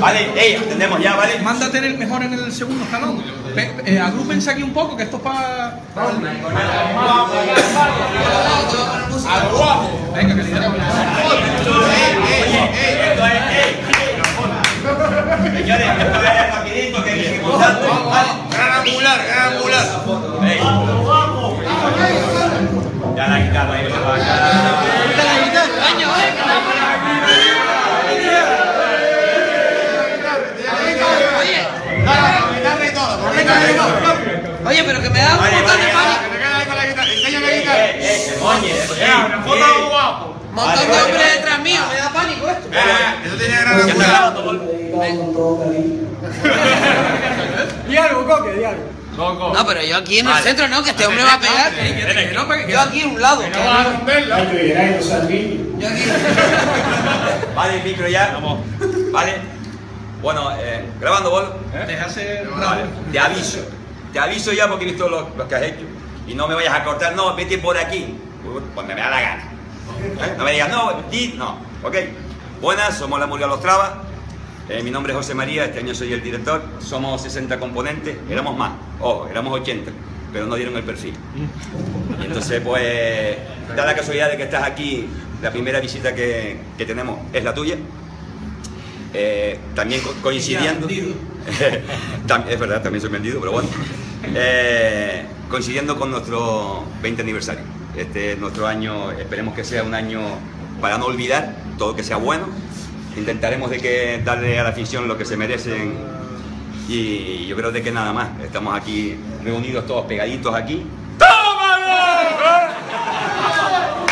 Vale, ey, atendemos ya, ¿vale? Manda a tener mejor en el segundo escalón. Pe- eh, agrúpense aquí un poco, que esto es para. Eh, Eso tiene gran angular. Di algo, Coque, di algo. No, pero yo aquí en el centro no, que este hombre va a pegar. Yo aquí a un lado. Yo aquí. Vale, el micro ya. Vale. Bueno, eh, grabando, Bol. Vale, te aviso. Te aviso ya porque he visto lo, lo que has hecho. Y no me vayas a cortar, no, vete por aquí. Pues me da la gana. ¿Eh? No me digas, no, di, no. Ok. Buenas, somos la Murga Los Trabas. Eh, mi nombre es José María, este año soy el director. Somos 60 componentes, éramos más, ojo, éramos 80, pero no dieron el perfil. Y entonces, pues, da la casualidad de que estás aquí, la primera visita que, que tenemos es la tuya. Eh, también co- coincidiendo. Es verdad, también soy vendido, pero bueno. Eh, coincidiendo con nuestro 20 aniversario. Este es nuestro año, esperemos que sea un año para no olvidar, todo que sea bueno. Intentaremos de que darle a la afición lo que se merecen y yo creo de que nada más. Estamos aquí reunidos todos pegaditos aquí.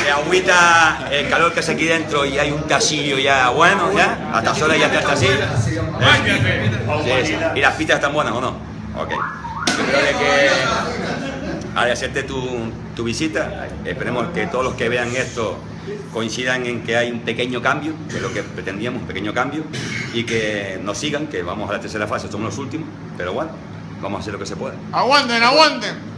De agüita, el calor que hace aquí dentro y hay un tasillo ya bueno, ya. A estas horas ya está el tasillo. Sí, sí. ¿Y las pitas están buenas o no? Ok. Yo creo de que al hacerte tu, tu visita, esperemos que todos los que vean esto coincidan en que hay un pequeño cambio, que es lo que pretendíamos, un pequeño cambio, y que nos sigan, que vamos a la tercera fase, somos los últimos, pero bueno, vamos a hacer lo que se pueda. Aguanten, aguanten.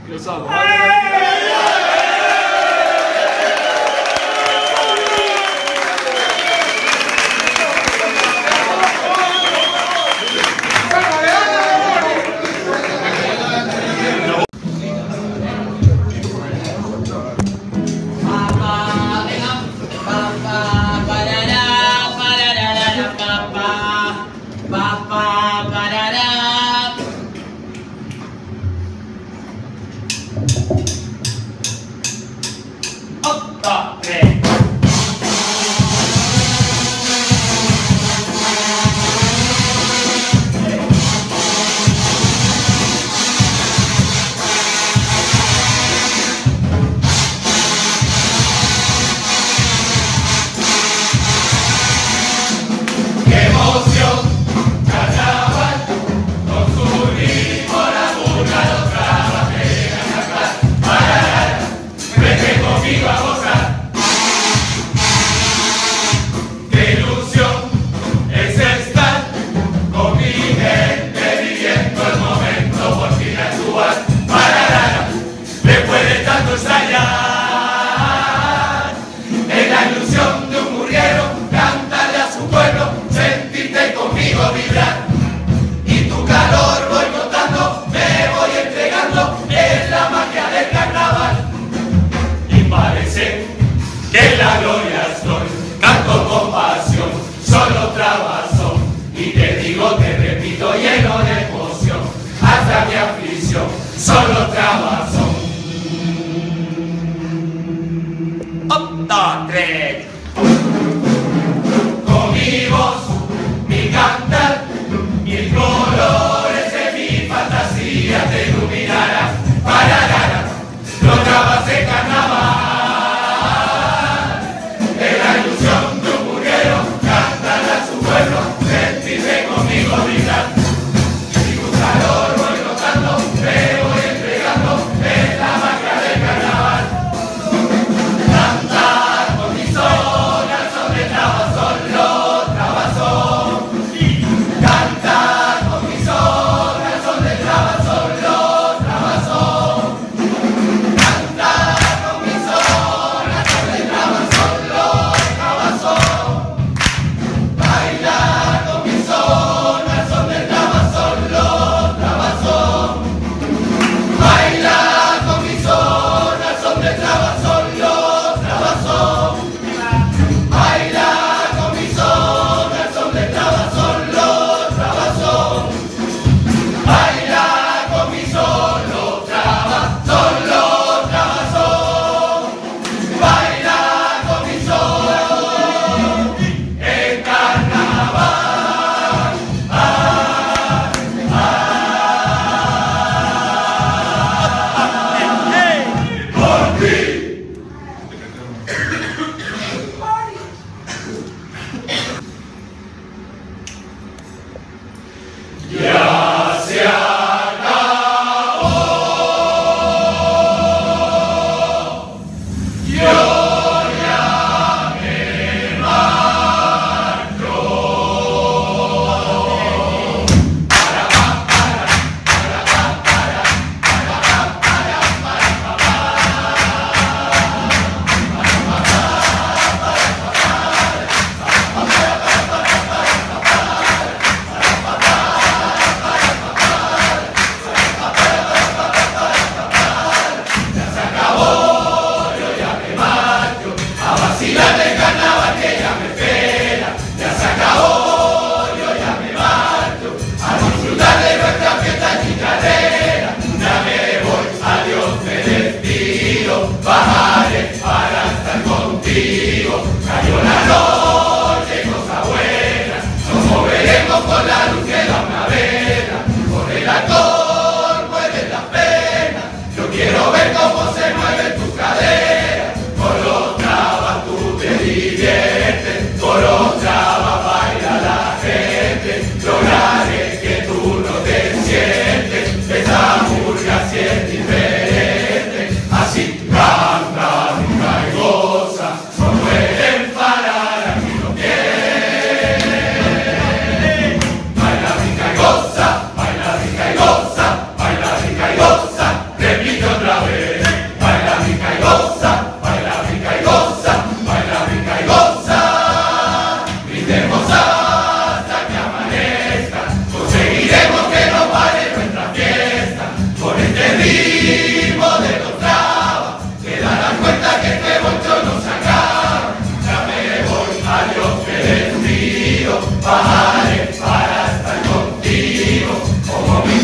bajaré para estar contigo como mi